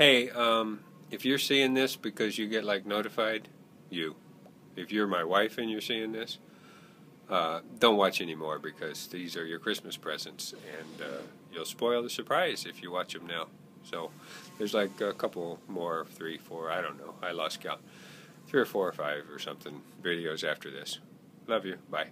Hey, um, if you're seeing this because you get like notified, you. If you're my wife and you're seeing this, uh, don't watch anymore because these are your Christmas presents, and uh, you'll spoil the surprise if you watch them now. So there's like a couple more, three, four, I don't know, I lost count. Three or four or five or something videos after this. Love you. Bye.